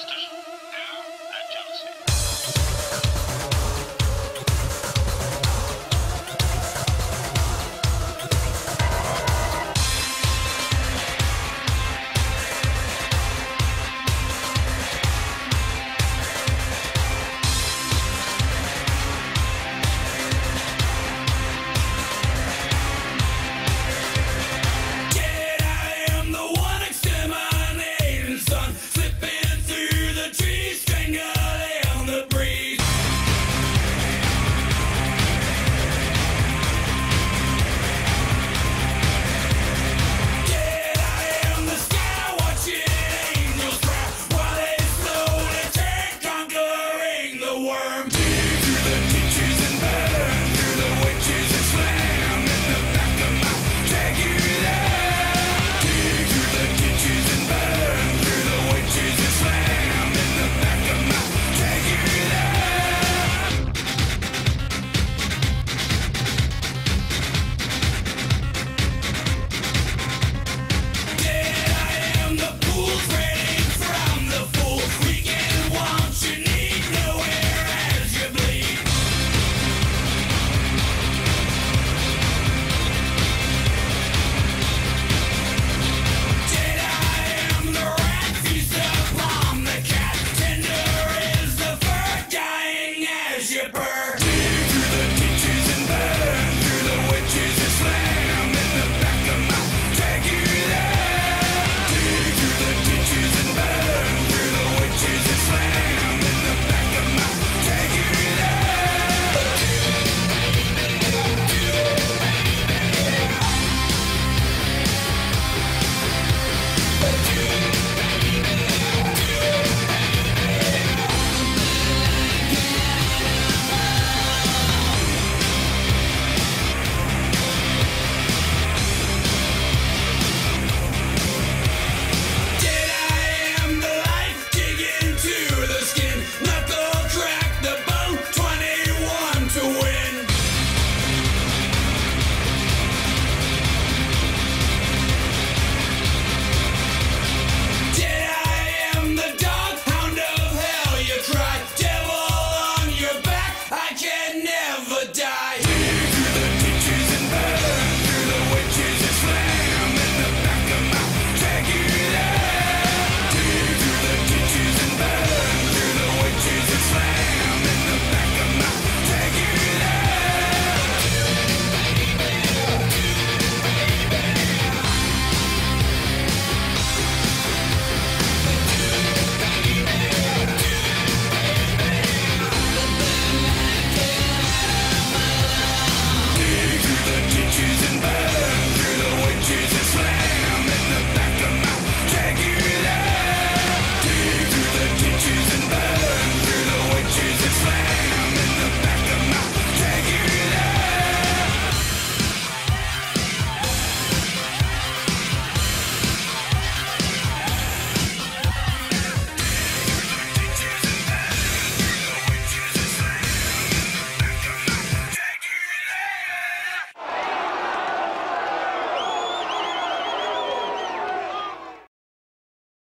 station.